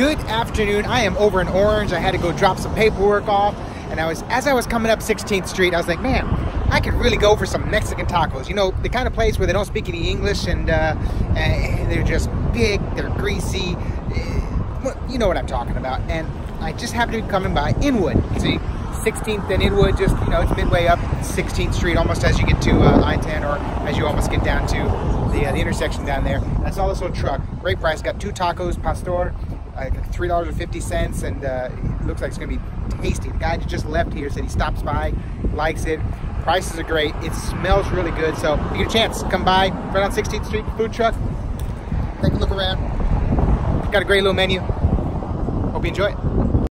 Good afternoon. I am over in Orange. I had to go drop some paperwork off, and I was as I was coming up 16th Street, I was like, man, I could really go for some Mexican tacos. You know, the kind of place where they don't speak any English and, uh, and they're just big, they're greasy. Uh, you know what I'm talking about. And I just happened to be coming by Inwood. See, 16th and Inwood, just, you know, it's midway up 16th Street, almost as you get to uh, I-10 or as you almost get down to the, uh, the intersection down there. I saw this little truck. Great price. Got two tacos, pastor, uh, $3.50, and uh, it looks like it's to be tasty. The guy just left here said he stops by, likes it. Prices are great. It smells really good. So if you get a chance, come by right on 16th Street, food truck. Take a look around. Got a great little menu. Hope you enjoy it.